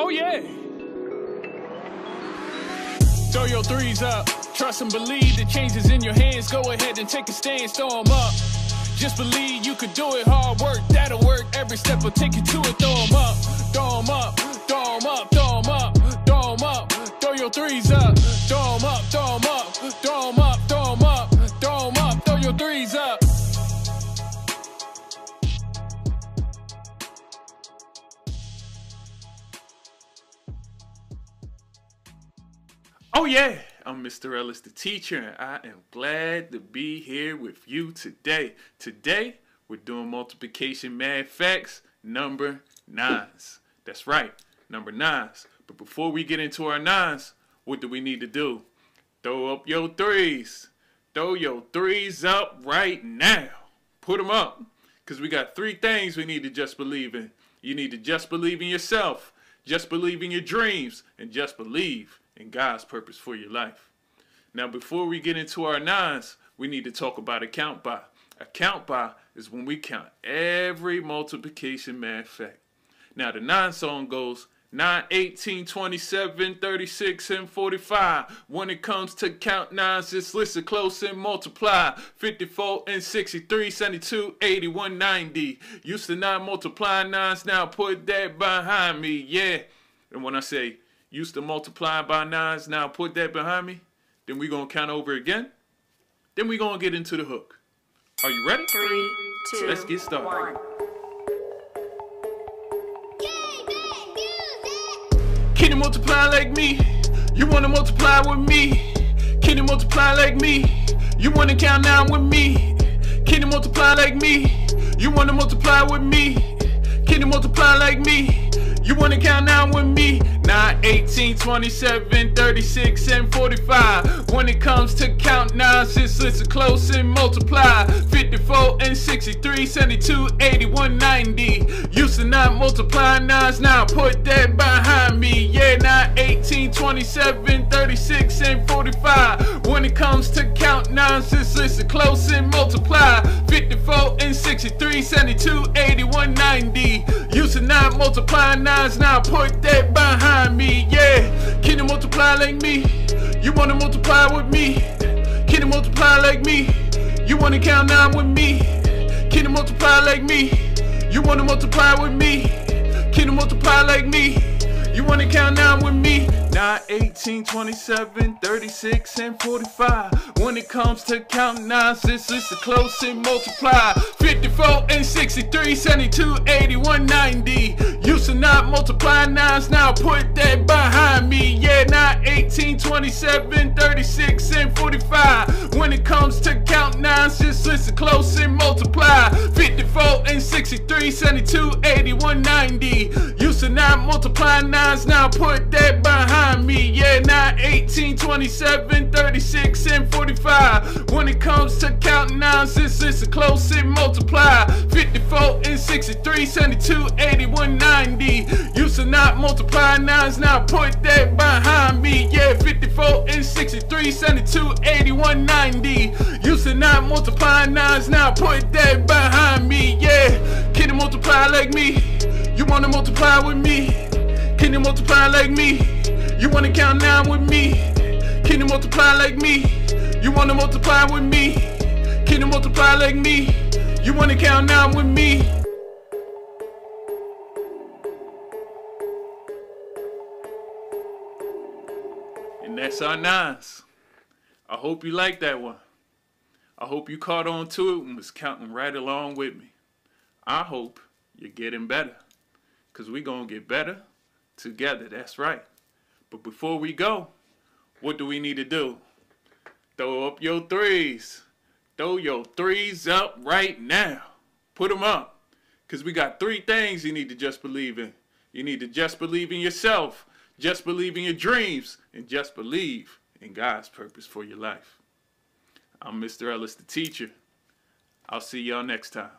Oh yeah. Throw your threes up. Trust and believe the changes in your hands. Go ahead and take a stand, throw them up. Just believe you could do it. Hard work, that'll work. Every step will take you to it. Throw them up, throw them up, throw them up, throw them up, Oh yeah, I'm Mr. Ellis the teacher and I am glad to be here with you today. Today we're doing multiplication math facts number nines. That's right, number nines. But before we get into our nines, what do we need to do? Throw up your threes. Throw your threes up right now. Put them up. Because we got three things we need to just believe in. You need to just believe in yourself, just believe in your dreams, and just believe in God's purpose for your life. Now, before we get into our nines, we need to talk about a count by. A count by is when we count every multiplication math fact. Now, the nine song goes 9, 18, 27, 36, and 45. When it comes to count nines, just listen close and multiply. 54 and 63, 72, 81, 90. Used to not multiply nines, now put that behind me, yeah. And when I say used to multiply by nines, now put that behind me, then we're going to count over again. Then we're going to get into the hook. Are you ready? Three, two, Let's get started. one. Can you multiply like me? You wanna multiply with me? Can you multiply like me? You wanna count down with me? Can you multiply like me? You wanna multiply with me? Can you multiply like me? You wanna count down with me? 9, 18, 27, 36, and 45. When it comes to count nines, just listen close and multiply. 54 and 63, 72, 81, 90. Used to not multiply nines, now put that behind me. Yeah, 9, 18, 27, 36, and 45. When it comes to count nines, just listen close and multiply. 54 and 63, 72, 81, 90. Multiply nines, now put that behind me. Yeah, can you multiply like me? You wanna multiply with me? Can you multiply like me? You wanna count nine with me? Can you multiply like me? You wanna multiply with me? Can you multiply like me? You wanna count nine with me? 9, 18, 27, 36, and 45. When it comes to counting nines, just listen close and multiply. 54 and 63, 72, 81, 90. Used to not multiply nines, now put that behind 27, 36, and 45. When it comes to count nines, just listen close and multiply. 54 and 63, 72, 81, 90. Used to not multiply nines, now put that behind me. Yeah, 9, 18, 27, 36, and 45. When it comes to counting nines, just listen close and multiply. 54 and 63, 72, 81, 90. Multiply nines, now put that behind me. Yeah, 54 and 63, 72, 81, 90. Used to not multiply nines, now put that behind me. Yeah, can you multiply like me? You wanna multiply with me? Can you multiply like me? You wanna count down with me? Can you multiply like me? You wanna multiply with me? Can you multiply like me? You wanna count down with me? Nines. I hope you like that one. I hope you caught on to it and was counting right along with me. I hope you're getting better. Because we're going to get better together. That's right. But before we go, what do we need to do? Throw up your threes. Throw your threes up right now. Put them up. Because we got three things you need to just believe in. You need to just believe in yourself, just believe in your dreams, and just believe in God's purpose for your life. I'm Mr. Ellis, the teacher. I'll see y'all next time.